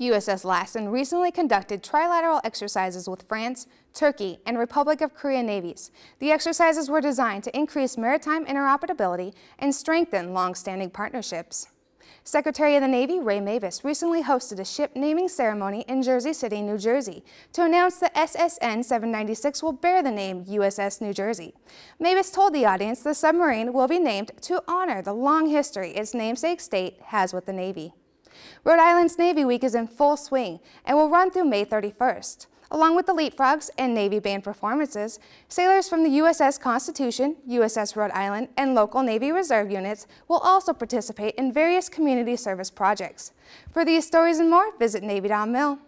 USS Lassen recently conducted trilateral exercises with France, Turkey, and Republic of Korea navies. The exercises were designed to increase maritime interoperability and strengthen long-standing partnerships. Secretary of the Navy Ray Mabus recently hosted a ship naming ceremony in Jersey City, New Jersey, to announce the SSN 796 will bear the name USS New Jersey. Mabus told the audience the submarine will be named to honor the long history its namesake state has with the Navy. Rhode Island's Navy Week is in full swing and will run through May 31st. Along with the leapfrogs and Navy band performances, sailors from the USS Constitution, USS Rhode Island, and local Navy Reserve units will also participate in various community service projects. For these stories and more, visit Navy.mil.